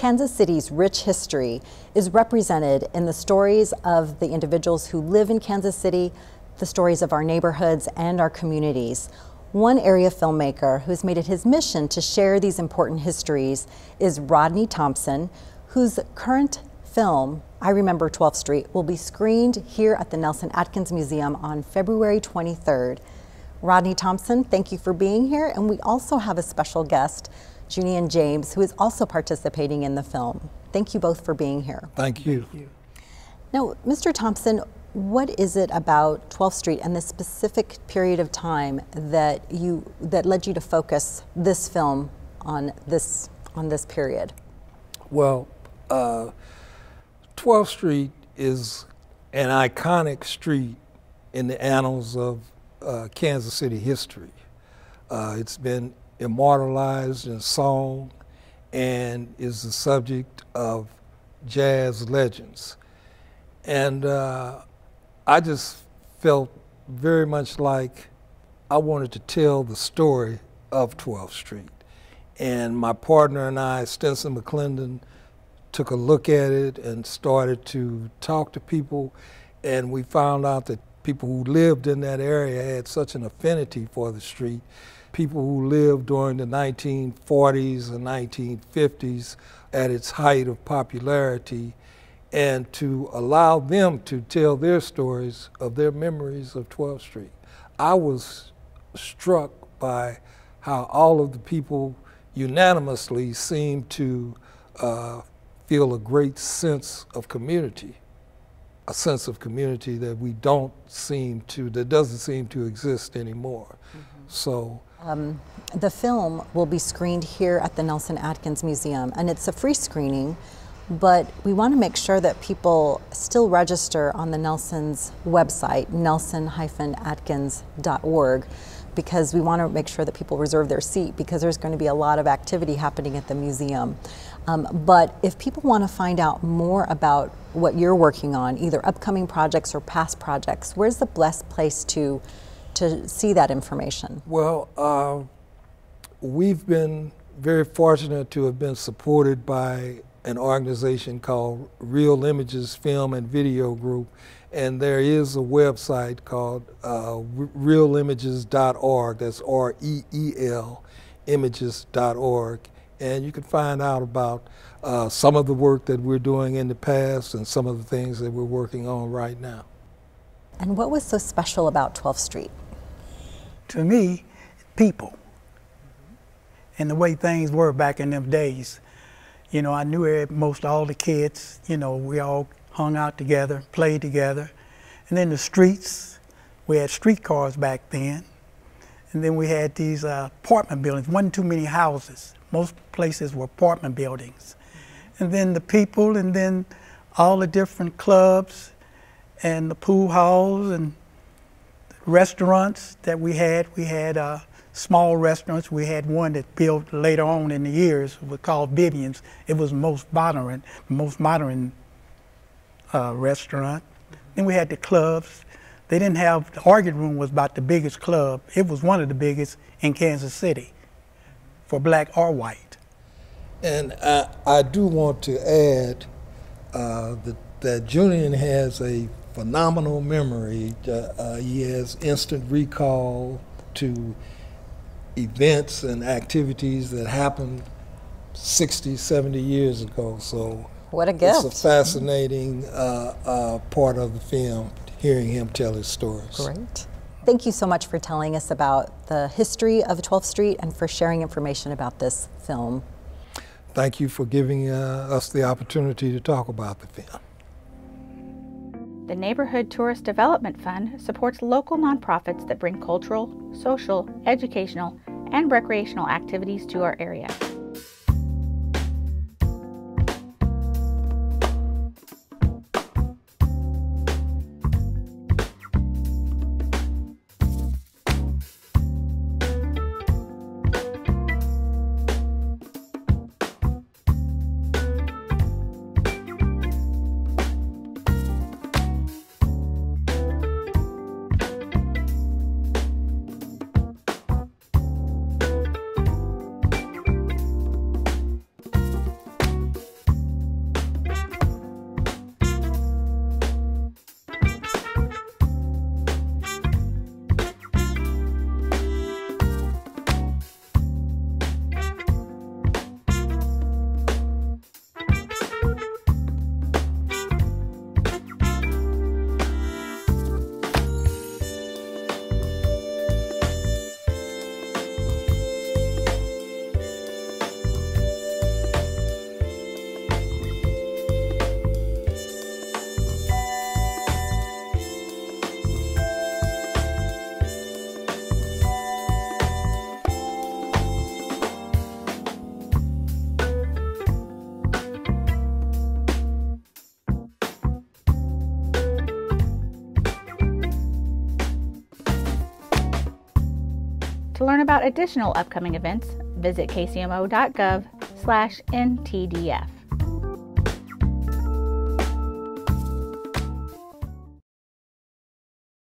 Kansas City's rich history is represented in the stories of the individuals who live in Kansas City, the stories of our neighborhoods and our communities. One area filmmaker who has made it his mission to share these important histories is Rodney Thompson, whose current film, I Remember 12th Street, will be screened here at the Nelson Atkins Museum on February 23rd. Rodney Thompson, thank you for being here. And we also have a special guest, Junian James, who is also participating in the film. Thank you both for being here. Thank you. Thank you. Now, Mr. Thompson, what is it about 12th Street and this specific period of time that you that led you to focus this film on this on this period? Well, uh, 12th Street is an iconic street in the annals of uh, Kansas City history. Uh, it's been immortalized in song and is the subject of jazz legends. And uh, I just felt very much like I wanted to tell the story of 12th Street. And my partner and I, Stinson McClendon, took a look at it and started to talk to people. And we found out that people who lived in that area had such an affinity for the street. People who lived during the 1940s and 1950s at its height of popularity, and to allow them to tell their stories of their memories of 12th Street. I was struck by how all of the people unanimously seemed to uh, feel a great sense of community a sense of community that we don't seem to, that doesn't seem to exist anymore. Mm -hmm. So. Um, the film will be screened here at the Nelson Atkins Museum, and it's a free screening, but we want to make sure that people still register on the Nelson's website, nelson-atkins.org because we want to make sure that people reserve their seat because there's going to be a lot of activity happening at the museum. Um, but if people want to find out more about what you're working on, either upcoming projects or past projects, where's the best place to to see that information? Well, uh, we've been very fortunate to have been supported by an organization called Reel Images Film and Video Group, and there is a website called uh, reelimages.org. That's R E E L images.org and you can find out about uh, some of the work that we're doing in the past and some of the things that we're working on right now. And what was so special about 12th Street? To me, people and the way things were back in them days. You know, I knew most all the kids, you know, we all hung out together, played together. And then the streets, we had streetcars back then. And then we had these uh, apartment buildings, wasn't too many houses. Most places were apartment buildings. And then the people, and then all the different clubs, and the pool halls, and restaurants that we had. We had uh, small restaurants. We had one that built later on in the years, was called Vivian's. It was most modern, most modern uh, restaurant. Then we had the clubs. They didn't have, the Orchid Room was about the biggest club. It was one of the biggest in Kansas City for black or white. And I, I do want to add uh, that, that Junian has a phenomenal memory. Uh, uh, he has instant recall to events and activities that happened 60, 70 years ago. So what a gift. It's a fascinating uh, uh, part of the film, hearing him tell his stories. Great. Thank you so much for telling us about the history of 12th Street and for sharing information about this film. Thank you for giving uh, us the opportunity to talk about the film. The Neighborhood Tourist Development Fund supports local nonprofits that bring cultural, social, educational, and recreational activities to our area. Learn about additional upcoming events, visit kcmo.gov/ntdf.